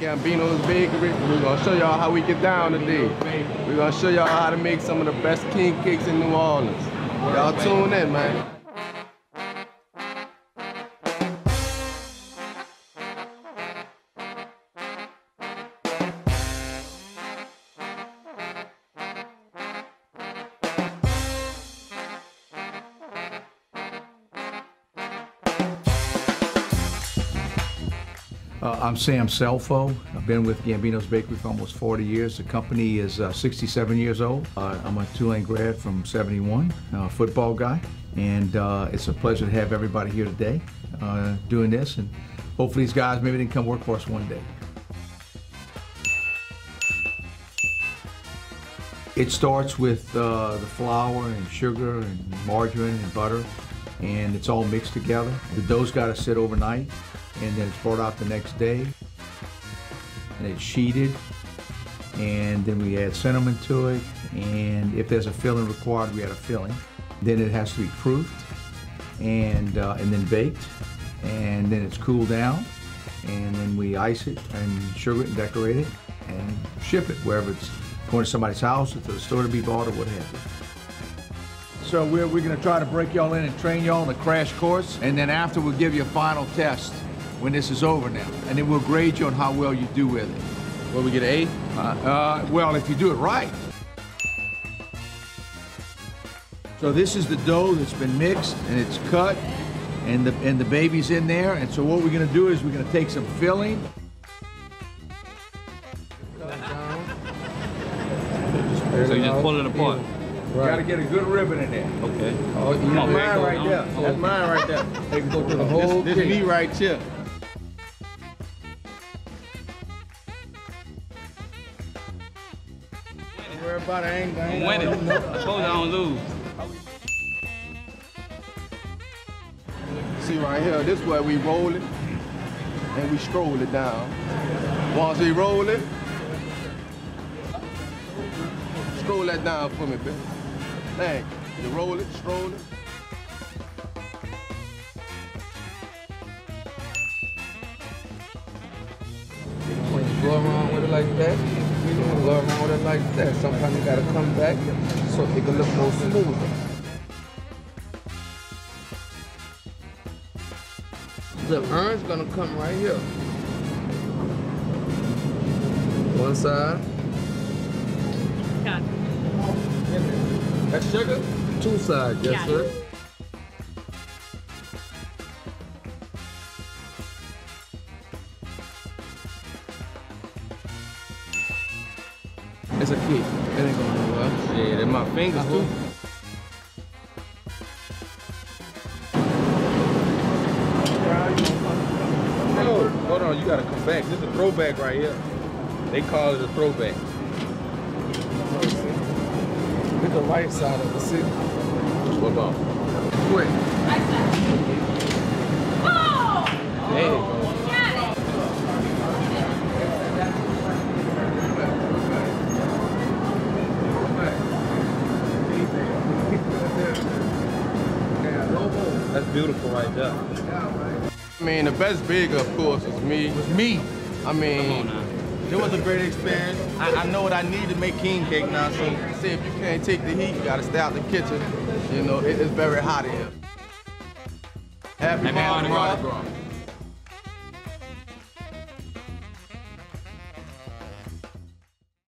Gambino's Bakery, we're gonna show y'all how we get down today. We're gonna show y'all how to make some of the best king cakes in New Orleans. Y'all tune in, man. Uh, I'm Sam Scelfo. I've been with Gambino's Bakery for almost 40 years. The company is uh, 67 years old. Uh, I'm a Tulane grad from 71, uh, football guy, and uh, it's a pleasure to have everybody here today uh, doing this. And hopefully, these guys maybe they can come work for us one day. It starts with the flour and sugar and margarine and butter, and it's all mixed together. The dough's got to sit overnight, and then it's brought out the next day, and it's sheeted, and then we add cinnamon to it, and if there's a filling required, we add a filling. Then it has to be proofed, and uh, and then baked, and then it's cooled down, and then we ice it and sugar it and decorate it, and ship it wherever it's going to somebody's house or to the store to be bought or what have you. So we're, we're gonna try to break y'all in and train y'all on the crash course, and then after we'll give you a final test when this is over now, and then we'll grade you on how well you do with it. Will we get an Uh, uh, well, if you do it right. So this is the dough that's been mixed and it's cut, and the and the baby's in there. And so what we're gonna do is we're gonna take some filling. So you just pull it apart. You gotta get a good ribbon in there. Okay. Oh, you Oh, mine right there. That's mine right there. They can go through the This, whole this cake. me right here. Don't worry about it. I ain't, I I'm ain't winning. I told you I don't lose. See right here, this way we roll it and we stroll it down. Once we roll it, stroll that down for me, baby. Thank you. You roll it, stroll it. When you go around with it like that, you don't go around it like that. Sometimes you gotta come back so it can look more smoother. The urn's gonna come right here. One side. Got it. That's sugar? Two sides, yes Got sir. It's a kick. It ain't going nowhere. Yeah, they're my fingers too. No, hold on, you gotta come back. This is a throwback right here. They call it a throwback. Look the right side of the city. What about? Quick. Beautiful right there. I mean, the best bigger, of course, is me. It's me. I mean, Come on now. it was a great experience. I, I know what I need to make king cake now. So, see, if you can't take the heat, you gotta stay out the kitchen. You know, it's very hot in here. Happy Happy Mardi Mardi Gras. Gras.